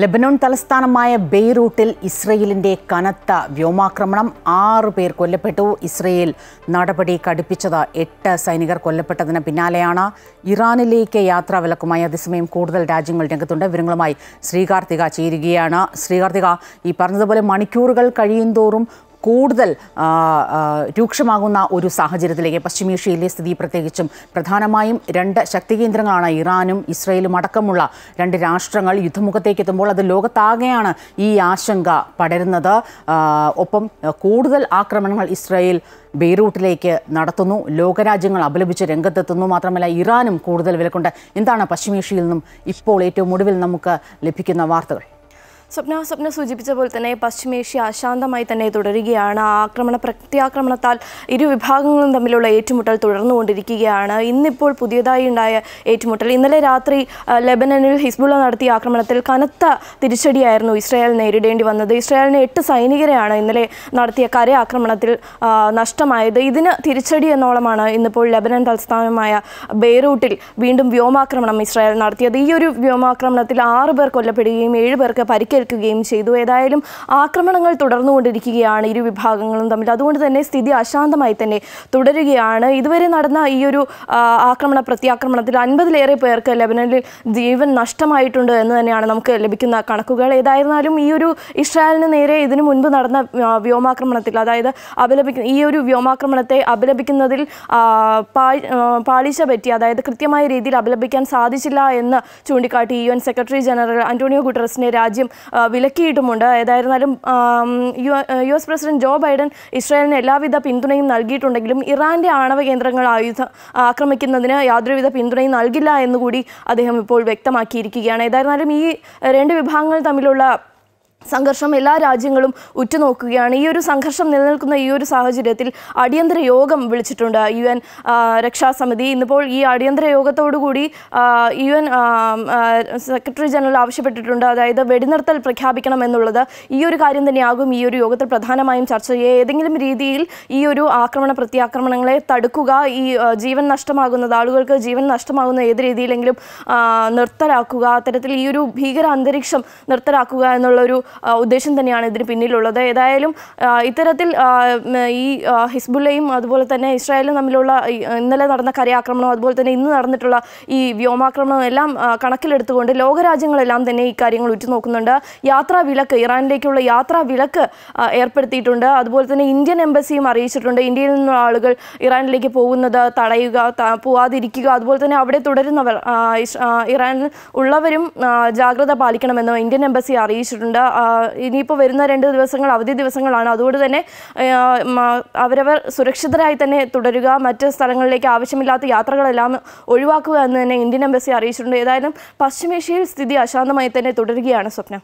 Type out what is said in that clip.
Lebanon തലസ്ഥാനമായ ബെയ്റൂട്ടിൽ ഇസ്രയേലിന്റെ കനത്ത വ്യോമാക്രമണം ആറ് പേർ കൊല്ലപ്പെട്ടു. ഇസ്രയേൽ നടപടി കടുപ്പിച്ചത് എട്ട് സൈനികർ കൊല്ലപ്പെട്ടതിന് പിന്നാലെയാണ്. ഇറാനിലേക്ക് യാത്രാ വിലക്കുമായി അതേസമയം കൂടുതൽ രാജ്യങ്ങൾ രംഗത്തുണ്ട്. വിവരങ്ങളുമായി ശ്രീകാർത്തിക ചേരുകയാണ്. ശ്രീകാർത്തിക ഈ പറഞ്ഞതുപോലെ മണിക്കൂറുകൾ കഴിയുന്തോറും കൂടുതൽ രൂക്ഷമാകുന്ന ഒരു സാഹചര്യത്തിലേക്ക് പശ്ചിമേഷ്യയിലെ സ്ഥിതി പ്രത്യേകിച്ചും പ്രധാനമായും രണ്ട് ശക്തി കേന്ദ്രങ്ങളാണ് ഇറാനും ഇസ്രയേലും അടക്കമുള്ള രണ്ട് രാഷ്ട്രങ്ങൾ യുദ്ധമുഖത്തേക്ക് എത്തുമ്പോൾ അത് ലോകത്താകെയാണ് ഈ ആശങ്ക പടരുന്നത്. ഒപ്പം കൂടുതൽ ആക്രമണങ്ങൾ ഇസ്രയേൽ ബെയ്റൂട്ടിലേക്ക് നടത്തുന്നു. ലോകരാജ്യങ്ങൾ അപലപിച്ച് രംഗത്തെത്തുന്നു. മാത്രമല്ല ഇറാനും കൂടുതൽ വിലക്കൊണ്ട്. എന്താണ് പശ്ചിമേഷ്യയിൽ നിന്നും ഇപ്പോൾ ഏറ്റവും ഒടുവിൽ നമുക്ക് ലഭിക്കുന്ന വാർത്തകൾ? സ്വപ്ന സ്വപ്ന സൂചിപ്പിച്ച പോലെ തന്നെ പശ്ചിമേഷ്യ അശാന്തമായി തന്നെ തുടരുകയാണ്. ആക്രമണ പ്രത്യാക്രമണത്താൽ ഇരു വിഭാഗങ്ങളും തമ്മിലുള്ള ഏറ്റുമുട്ടൽ തുടർന്നുകൊണ്ടിരിക്കുകയാണ്. ഇന്നിപ്പോൾ പുതിയതായി ഉണ്ടായ ഏറ്റുമുട്ടൽ. ഇന്നലെ രാത്രി ലെബനനിൽ ഹിസ്ബുള്ള നടത്തിയ ആക്രമണത്തിൽ കനത്ത തിരിച്ചടിയായിരുന്നു ഇസ്രായേൽ നേരിടേണ്ടി വന്നത്. ഇസ്രായേലിന് എട്ട് സൈനികരെയാണ് ഇന്നലെ നടത്തിയ കര ആക്രമണത്തിൽ നഷ്ടമായത്. ഇതിന് തിരിച്ചടി എന്നോളമാണ് ഇന്നിപ്പോൾ ലെബനൻ തലസ്ഥാനമായ ബെയ്റൂട്ടിൽ വീണ്ടും വ്യോമാക്രമണം ഇസ്രായേൽ നടത്തിയത്. ഈ ഒരു വ്യോമാക്രമണത്തിൽ ആറ് പേർ കൊല്ലപ്പെടുകയും ഏഴ് പേർക്ക് പരിക്കേൽക്കുകയും ചെയ്തു. ഏതായാലും ആക്രമണങ്ങൾ തുടർന്നുകൊണ്ടിരിക്കുകയാണ് ഇരു വിഭാഗങ്ങളും തമ്മിൽ. അതുകൊണ്ട് തന്നെ സ്ഥിതി അശാന്തമായി തന്നെ തുടരുകയാണ്. ഇതുവരെ നടന്ന ഈ ഒരു ആക്രമണ പ്രത്യാക്രമണത്തിൽ അൻപതിലേറെ പേർക്ക് ലെബനനിൽ ജീവൻ നഷ്ടമായിട്ടുണ്ട് എന്ന് തന്നെയാണ് നമുക്ക് ലഭിക്കുന്ന കണക്കുകൾ. ഏതായിരുന്നാലും ഈ ഒരു ഇസ്രായേലിന് നേരെ ഇതിനു മുൻപ് നടന്ന വ്യോമാക്രമണത്തിൽ അതായത് അപലപിക്കുന്ന ഈ ഒരു വ്യോമാക്രമണത്തെ അപലപിക്കുന്നതിൽ പാളിച്ച പറ്റി അതായത് കൃത്യമായ രീതിയിൽ അപലപിക്കാൻ സാധിച്ചില്ല എന്ന് ചൂണ്ടിക്കാട്ടി U N secretary general Antonio ഗുട്ടറസിനെ രാജ്യം വിലക്കിയിട്ടുമുണ്ട്. ഏതായിരുന്നാലും U S president Joe Biden ഇസ്രായേലിന് എല്ലാവിധ പിന്തുണയും നൽകിയിട്ടുണ്ടെങ്കിലും ഇറാന്റെ ആണവ കേന്ദ്രങ്ങൾ ആയുധ ആക്രമിക്കുന്നതിന് യാതൊരുവിധ പിന്തുണയും നൽകില്ല എന്നുകൂടി അദ്ദേഹം ഇപ്പോൾ വ്യക്തമാക്കിയിരിക്കുകയാണ്. ഏതായിരുന്നാലും ഈ രണ്ട് വിഭാഗങ്ങൾ തമ്മിലുള്ള സംഘർഷം എല്ലാ രാജ്യങ്ങളും ഉറ്റുനോക്കുകയാണ്. ഈ ഒരു സംഘർഷം നിലനിൽക്കുന്ന ഈ ഒരു സാഹചര്യത്തിൽ അടിയന്തര യോഗം വിളിച്ചിട്ടുണ്ട് യു എൻ രക്ഷാസമിതി. ഇന്നിപ്പോൾ ഈ അടിയന്തര യോഗത്തോടുകൂടി യു എൻ സെക്രട്ടറി ജനറൽ ആവശ്യപ്പെട്ടിട്ടുണ്ട്. അതായത് വെടിനിർത്തൽ പ്രഖ്യാപിക്കണം എന്നുള്ളത് ഈ ഒരു കാര്യം തന്നെയാകും. ഈ ഒരു യോഗത്തിൽ പ്രധാനമായും ചർച്ച ചെയ്യുക. ഏതെങ്കിലും രീതിയിൽ ഈ ഒരു ആക്രമണ പ്രത്യാക്രമണങ്ങളെ തടുക്കുക ഈ ജീവൻ നഷ്ടമാകുന്നത് ആളുകൾക്ക് ജീവൻ നഷ്ടമാകുന്ന ഏത് രീതിയിലെങ്കിലും നിർത്തലാക്കുക അത്തരത്തിൽ ഈ ഒരു ഭീകര അന്തരീക്ഷം നിർത്തലാക്കുക എന്നുള്ള ഒരു ആ, ഉദ്ദേശം തന്നെയാണ് ഇതിന് പിന്നിലുള്ളത്. ഏതായാലും ഇത്തരത്തിൽ ഈ ഹിസ്ബുള്ളയും അതുപോലെ തന്നെ ഇസ്രായേലും തമ്മിലുള്ള ഇന്നലെ നടന്ന കരയാക്രമണം അതുപോലെ തന്നെ ഇന്ന് നടന്നിട്ടുള്ള ഈ വ്യോമാക്രമണം എല്ലാം കണക്കിലെടുത്തുകൊണ്ട് ലോകരാജ്യങ്ങളെല്ലാം തന്നെ ഈ കാര്യങ്ങൾ ഉറ്റുനോക്കുന്നുണ്ട്. യാത്രാ വിലക്ക് ഇറാനിലേക്കുള്ള യാത്രാ വിലക്ക് ഏർപ്പെടുത്തിയിട്ടുണ്ട്. അതുപോലെ തന്നെ ഇന്ത്യൻ എംബസിയും അറിയിച്ചിട്ടുണ്ട്. ഇന്ത്യയിൽ നിന്നുള്ള ആളുകൾ ഇറാനിലേക്ക് പോകുന്നത് തടയുക പോവാതിരിക്കുക അതുപോലെ തന്നെ അവിടെ തുടരുന്നവർ ഇറാനിൽ ഉള്ളവരും ജാഗ്രത പാലിക്കണമെന്ന് ഇന്ത്യൻ എംബസി അറിയിച്ചിട്ടുണ്ട്. ഇനിയിപ്പോൾ വരുന്ന രണ്ട് ദിവസങ്ങൾ അവധി ദിവസങ്ങളാണ്. അതുകൊണ്ട് തന്നെ അവരവർ സുരക്ഷിതരായി തന്നെ തുടരുക. മറ്റ് സ്ഥലങ്ങളിലേക്ക് ആവശ്യമില്ലാത്ത യാത്രകളെല്ലാം ഒഴിവാക്കുക എന്ന് തന്നെ ഇന്ത്യൻ എംബസി അറിയിച്ചിട്ടുണ്ട്. ഏതായാലും പശ്ചിമേഷ്യയിൽ സ്ഥിതി അശാന്തമായി തന്നെ തുടരുകയാണ് സ്വപ്നം.